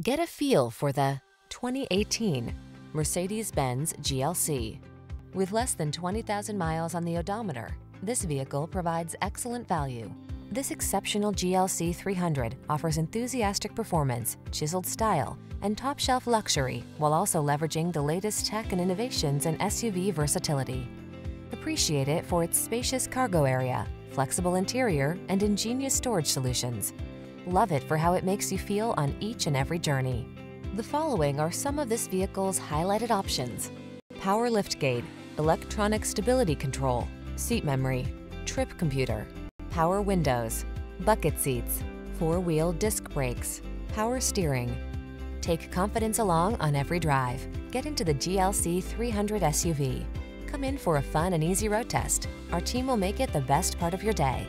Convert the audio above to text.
Get a feel for the 2018 Mercedes-Benz GLC. With less than 20,000 miles on the odometer, this vehicle provides excellent value. This exceptional GLC 300 offers enthusiastic performance, chiseled style, and top-shelf luxury while also leveraging the latest tech and innovations in SUV versatility. Appreciate it for its spacious cargo area, flexible interior, and ingenious storage solutions. Love it for how it makes you feel on each and every journey. The following are some of this vehicle's highlighted options. Power liftgate, electronic stability control, seat memory, trip computer, power windows, bucket seats, four-wheel disc brakes, power steering. Take confidence along on every drive. Get into the GLC 300 SUV. Come in for a fun and easy road test. Our team will make it the best part of your day.